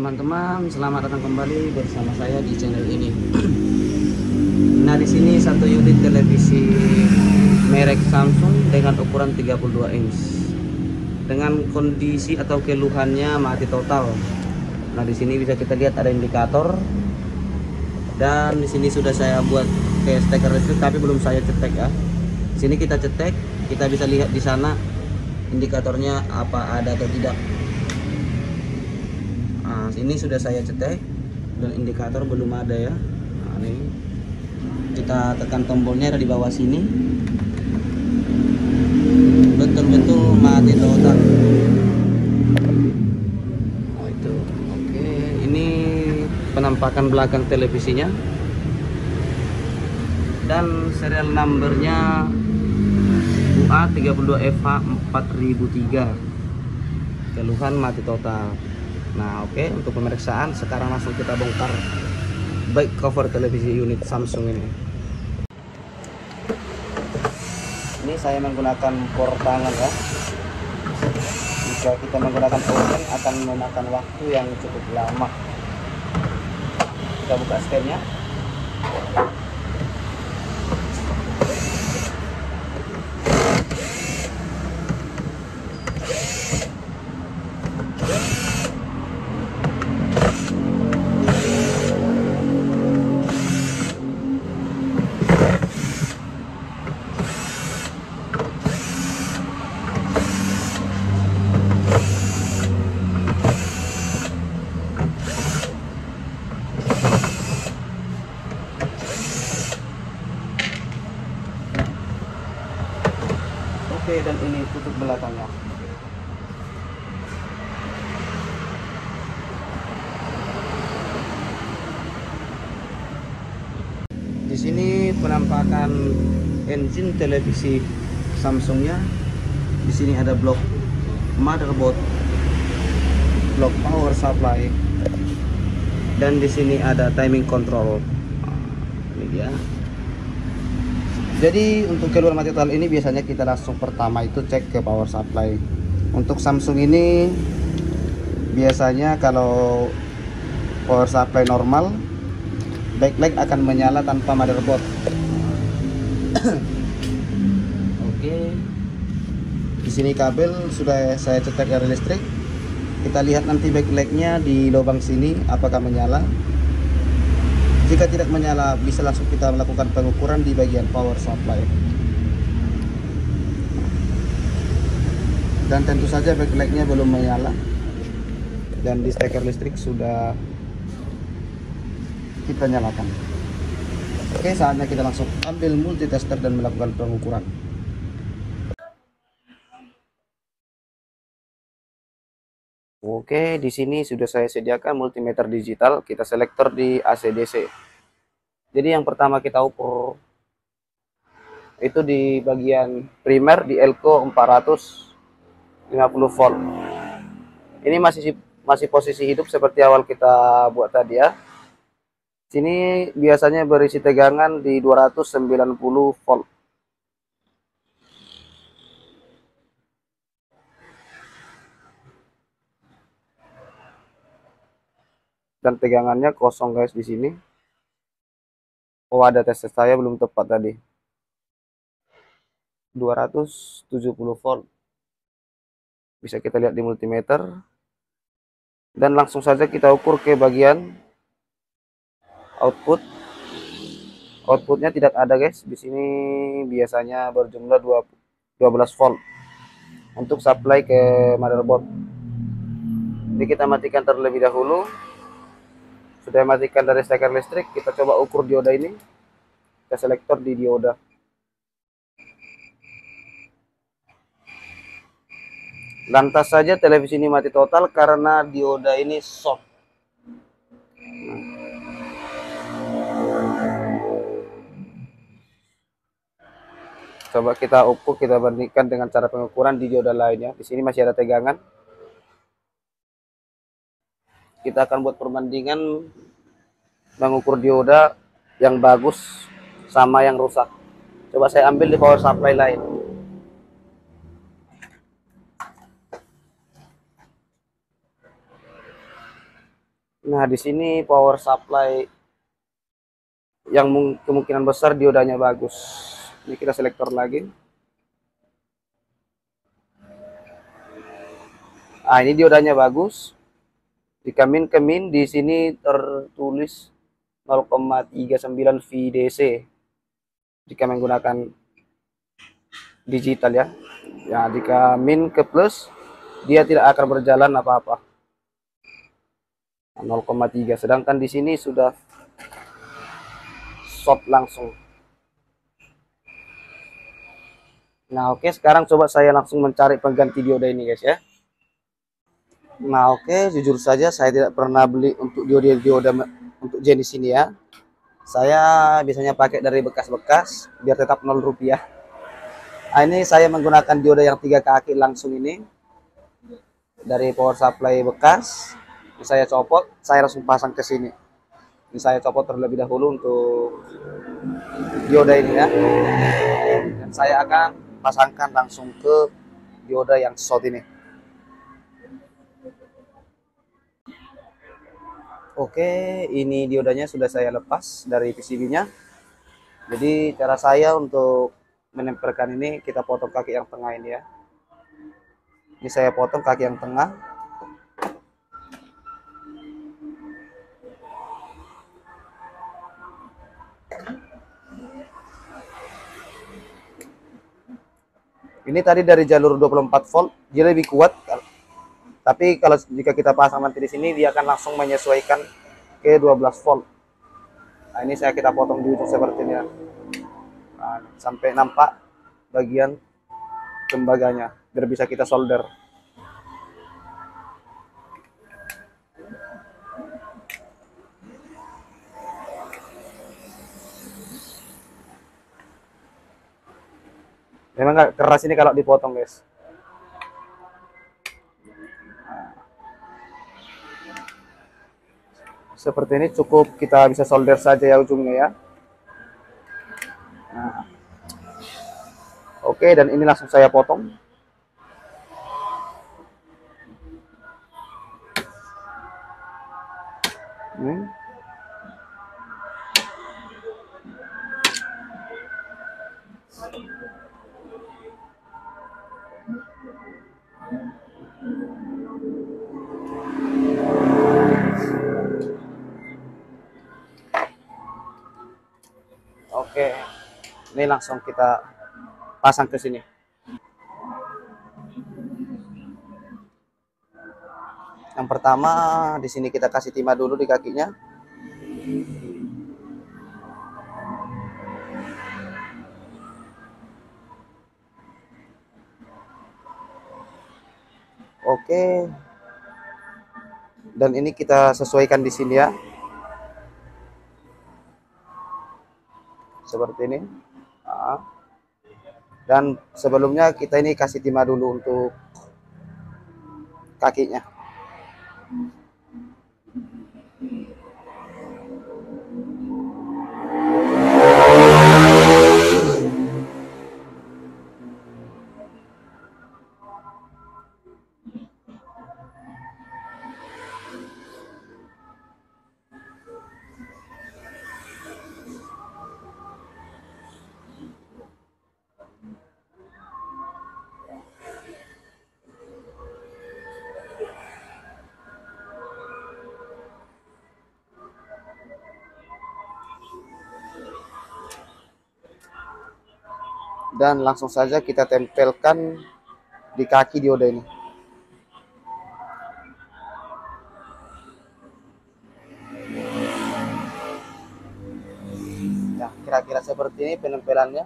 teman-teman, selamat datang kembali bersama saya di channel ini. Nah, di sini satu unit televisi merek Samsung dengan ukuran 32 inch. Dengan kondisi atau keluhannya mati total. Nah, di sini bisa kita lihat ada indikator. Dan di sini sudah saya buat kayak steker listrik tapi belum saya cetek ya. Di sini kita cetek, kita bisa lihat di sana indikatornya apa ada atau tidak. Nah, ini sudah saya cetek dan indikator belum ada ya. Nah, ini kita tekan tombolnya ada di bawah sini. Betul-betul mati total. Oh itu. Oke, ini penampakan belakang televisinya. Dan serial numbernya UA32FH4003. Keluhan mati total. Nah oke okay, untuk pemeriksaan sekarang langsung kita bongkar back cover televisi unit Samsung ini. Ini saya menggunakan por tangan ya. Jika kita menggunakan oven akan memakan waktu yang cukup lama. Kita buka scannya Oke dan ini tutup belakangnya. Di sini penampakan engine televisi Samsungnya. Di sini ada blok motherboard blok power supply dan di sini ada timing control. Ini dia jadi untuk keluar mati total ini biasanya kita langsung pertama itu cek ke power supply. Untuk Samsung ini biasanya kalau power supply normal backlight akan menyala tanpa motherboard. Oke. Di sini kabel sudah saya cetak dari listrik. Kita lihat nanti backlightnya di lubang sini apakah menyala jika tidak menyala bisa langsung kita melakukan pengukuran di bagian power supply. Dan tentu saja backlightnya belum menyala. Dan di steker listrik sudah kita nyalakan. Oke saatnya kita langsung ambil multitester dan melakukan pengukuran Oke, di sini sudah saya sediakan multimeter digital. Kita selektor di ACDC. Jadi yang pertama kita ukur itu di bagian primer di elko 450 volt. Ini masih masih posisi hidup seperti awal kita buat tadi ya. Sini biasanya berisi tegangan di 290 volt. Dan tegangannya kosong guys di sini. Oh ada tes saya belum tepat tadi. 270 volt. Bisa kita lihat di multimeter. Dan langsung saja kita ukur ke bagian output. Outputnya tidak ada guys. Di sini biasanya berjumlah 12 volt untuk supply ke motherboard. Jadi kita matikan terlebih dahulu sudah matikan dari steker listrik kita coba ukur dioda ini. Kita selektor di dioda. Lantas saja televisi ini mati total karena dioda ini short coba kita ukur kita bandingkan dengan cara pengukuran di dioda lainnya. Di sini masih ada tegangan kita akan buat perbandingan mengukur dioda yang bagus sama yang rusak coba saya ambil di power supply lain Nah, di sini power supply yang kemungkinan besar diodanya bagus. Ini kita selektor lagi. Nah, ini diodanya bagus. Jika min ke min di sini tertulis 0,39 VDC. Jika menggunakan digital ya. Ya, jika min ke plus dia tidak akan berjalan apa-apa. 0,3 sedangkan di sini sudah shot langsung nah oke okay, sekarang coba saya langsung mencari pengganti dioda ini guys ya nah oke okay, jujur saja saya tidak pernah beli untuk dioda dioda untuk jenis ini ya. Saya biasanya pakai dari bekas-bekas biar tetap 0 rupiah. Nah, ini saya menggunakan dioda yang tiga kaki langsung ini. Dari power supply bekas. Ini saya copot saya langsung pasang ke sini. Ini saya copot terlebih dahulu untuk dioda ini ya. Dan saya akan pasangkan langsung ke dioda yang short ini oke ini diodanya sudah saya lepas dari PCB nya jadi cara saya untuk menempelkan ini kita potong kaki yang tengah ini ya. Ini saya potong kaki yang tengah. Ini tadi dari jalur 24 volt, dia lebih kuat. Tapi kalau jika kita pasang nanti di sini, dia akan langsung menyesuaikan ke 12 volt. Nah, ini saya kita potong di ujung seperti ini ya. Nah, sampai nampak bagian tembaganya, biar bisa kita solder. memang keras ini kalau dipotong guys seperti ini cukup kita bisa solder saja ya ujungnya ya nah. oke dan ini langsung saya potong hmm. Oke, ini langsung kita pasang ke sini. Yang pertama di sini kita kasih timah dulu di kakinya. Oke. Dan ini kita sesuaikan di sini ya. Seperti ini nah. dan sebelumnya kita ini kasih timah dulu untuk kakinya dan langsung saja kita tempelkan di kaki dioda ini nah kira-kira seperti ini penempelannya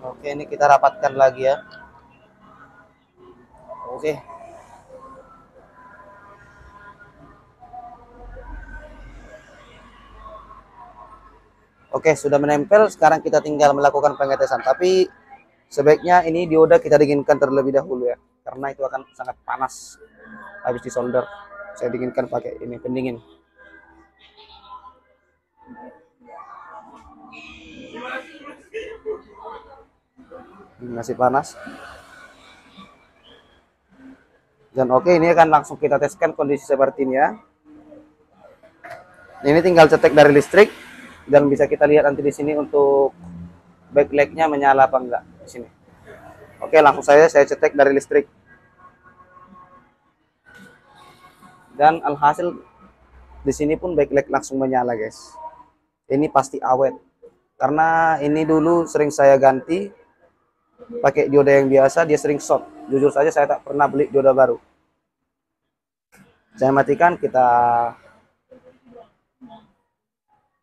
Oke, ini kita rapatkan lagi ya. Oke. Oke, sudah menempel. Sekarang kita tinggal melakukan pengetesan. Tapi sebaiknya ini dioda kita dinginkan terlebih dahulu ya. Karena itu akan sangat panas habis disolder. Saya dinginkan pakai ini pendingin. Masih panas dan oke ini akan langsung kita teskan kondisi seperti ini ya. Ini tinggal cetek dari listrik dan bisa kita lihat nanti di sini untuk backlightnya menyala apa enggak di sini. Oke langsung saja saya cetek dari listrik. Dan alhasil di sini pun backlight langsung menyala guys. Ini pasti awet. Karena ini dulu sering saya ganti pakai dioda yang biasa dia sering short. Jujur saja saya tak pernah beli dioda baru. Saya matikan kita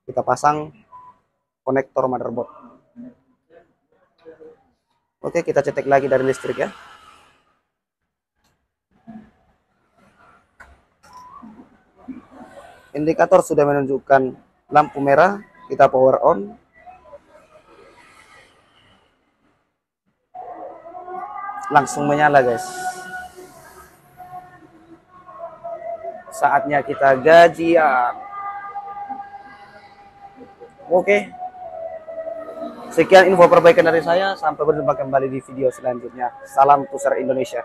kita pasang konektor motherboard. Oke kita cetek lagi dari listrik ya. Indikator sudah menunjukkan lampu merah kita power on langsung menyala guys. Saatnya kita gajian. Oke. Sekian info perbaikan dari saya. Sampai berjumpa kembali di video selanjutnya. Salam pusar Indonesia